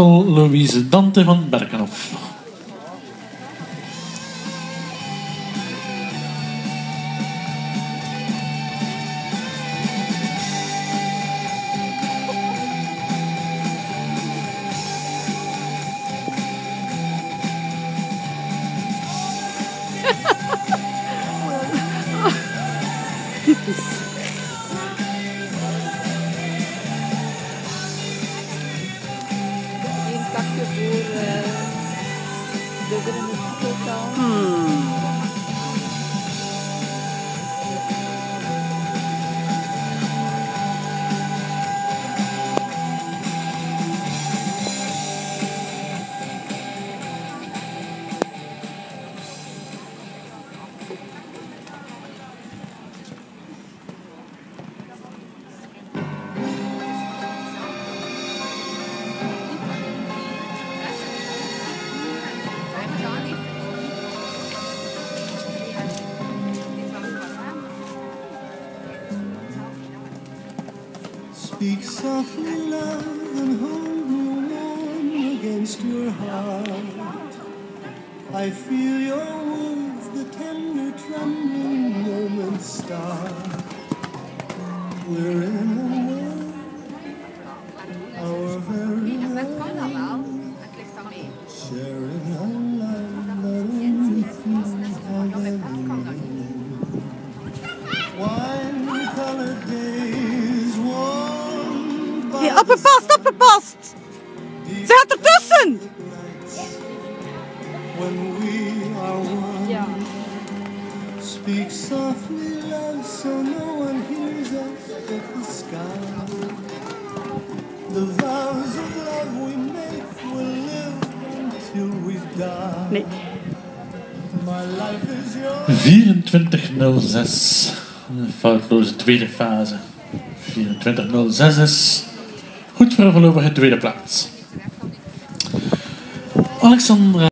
Louise Dante van Berkenhof. Hmm. Speak softly, love, and hold me warm against your heart. I feel your words, the tender, trembling moments start. We're When we are one, Ja. speak softly, love, so no one hears us but the sky. The vows of love we make will live until we die. Nee. My life is yours. 24.06. Een foutloze tweede fase. 24.06 is goed voor een voorlopige tweede plaats. Alexandra